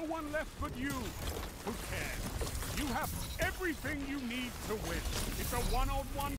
No one left but you who cares. You have everything you need to win. It's a one-on-one